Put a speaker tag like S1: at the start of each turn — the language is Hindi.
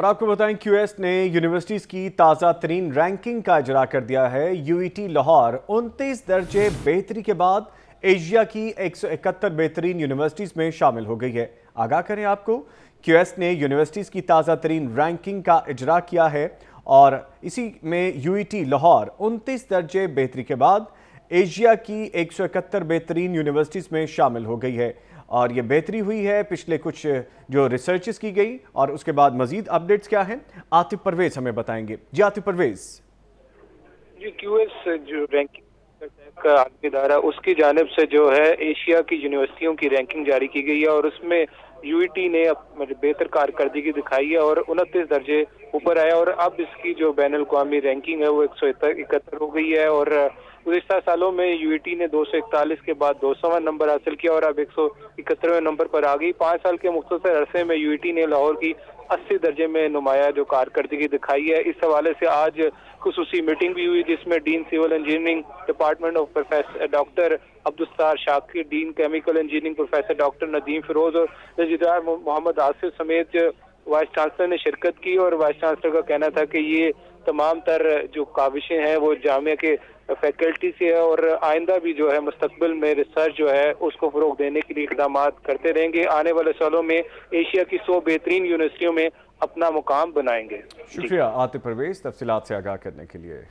S1: और आपको बताएँ क्यूएस ने यूनिवर्सिटीज़ की ताज़ा तरीन रैंकिंग का इजरा कर दिया है। यूईटी लाहौर उनतीस दर्जे बेहतरी के बाद एशिया की एक सौ इकहत्तर बेहतरीन यूनिवर्सिटीज़ में शामिल हो गई है। आगाह करें आपको क्यूएस ने यूनिवर्सिटीज़ की ताज़ा तरीन रैंकिंग का इजरा किया है और इसी में यूईटी लाहौर उनतीस दर्जे बेहतरी के बाद एशिया की एक सौ इकहत्तर बेहतरीन यूनिवर्सिटीज़ में शामिल हो गई है। और ये बेहतरी हुई है, पिछले कुछ, जो रिसर्चेस की गई, और उसके बाद मजीद अपडेट्स क्या हैं, आतिफ परवेज हमें बताएँगे। जी आतिफ परवेज।
S2: जी जो रैंकिंग का उसकी जानब से जो है, एशिया की यूनिवर्सिटियों की रैंकिंग जारी की गई है, और उसमें यूईटी ने मतलब बेहतर कारकर्दगी दिखाई है, और उनतीस दर्जे ऊपर आया और अब इसकी जो बैन अवी रैंकिंग है, वो एक सौ इकहत्तर हो गई है, और गुजशत सालों में यूईटी ने दो सौ इकतालीस के बाद दो सौ नंबर हासिल किया और अब एक सौ इकहत्तरवें नंबर पर आ गई। पाँच साल के मुख्तर अरसे में यूईटी ने लाहौर की अस्सी दर्जे में नुमाया जो कारकर्दगी दिखाई है। इस हवाले से आज खसूसी मीटिंग भी हुई, जिसमें dean civil engineering department of professor doctor Abdussattar Shakir dean chemical engineering professor doctor Nadeem Feroz और रजीदार मोहम्मद आसिफ समेत वाइस चांसलर ने शिरकत की और वाइस चांसलर का कहना था कि ये तमाम तर जो काविशें हैं, वो जामिया के फैकल्टी से है और आइंदा भी जो है मुस्तकबिल में रिसर्च जो है, उसको फरोग देने के लिए इकदाम करते रहेंगे। आने वाले सालों में एशिया की सौ बेहतरीन यूनिवर्सिटियों में अपना मुकाम बनाएँगे।
S1: शुक्रिया, आतिफ परवेज तफसीत से आगाह करने के लिए।